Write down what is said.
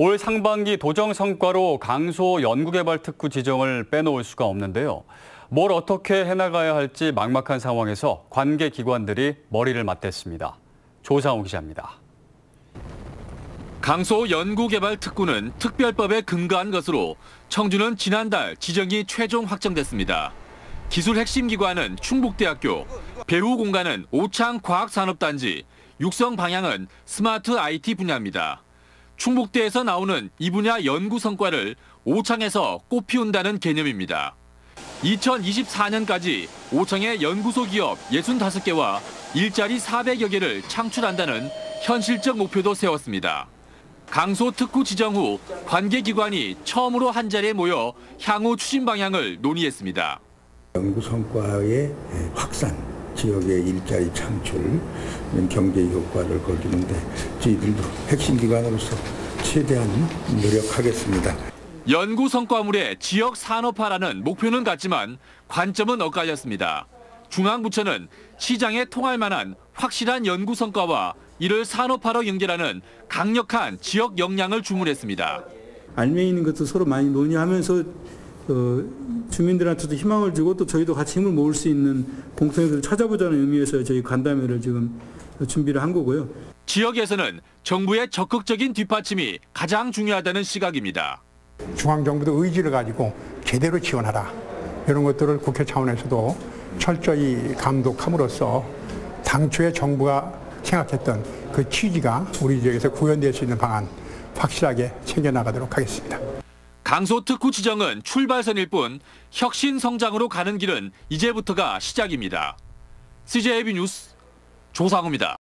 올 상반기 도정 성과로 강소 연구개발 특구 지정을 빼놓을 수가 없는데요. 뭘 어떻게 해나가야 할지 막막한 상황에서 관계 기관들이 머리를 맞댔습니다. 조상우 기자입니다. 강소 연구개발 특구는 특별법에 근거한 것으로 청주는 지난달 지정이 최종 확정됐습니다. 기술 핵심 기관은 충북대학교, 배후 공간은 오창 과학산업단지, 육성 방향은 스마트 IT 분야입니다. 충북대에서 나오는 이 분야 연구 성과를 오창에서 꽃 피운다는 개념입니다. 2024년까지 오창의 연구소 기업 65개와 일자리 400여 개를 창출한다는 현실적 목표도 세웠습니다. 강소 특구 지정 후 관계기관이 처음으로 한 자리에 모여 향후 추진 방향을 논의했습니다. 연구 성과의 확산, 지역의 일자리 창출, 경제 효과를 거두는데 저희들도 핵심 기관으로서 최대한 노력하겠습니다. 연구 성과물의 지역 산업화라는 목표는 같지만 관점은 엇갈렸습니다. 중앙부처는 시장에 통할 만한 확실한 연구 성과와 이를 산업화로 연결하는 강력한 지역 역량을 주문했습니다. 알맹이 있는 것도 서로 많이 논의하면서 어, 주민들한테도 희망을 주고 또 저희도 같이 힘을 모을 수 있는 공통점을 찾아보자는 의미에서 저희 간담회를 지금 준비를 한 거고요. 지역에서는 정부의 적극적인 뒷받침이 가장 중요하다는 시각입니다. 중앙정부도 의지를 가지고 제대로 지원하라. 이런 것들을 국회 차원에서도 철저히 감독함으로써 당초에 정부가 생각했던 그 취지가 우리 지역에서 구현될 수 있는 방안 확실하게 챙겨나가도록 하겠습니다. 강소 특구 지정은 출발선일 뿐 혁신 성장으로 가는 길은 이제부터가 시작입니다. CJ 뉴스 조상우입니다.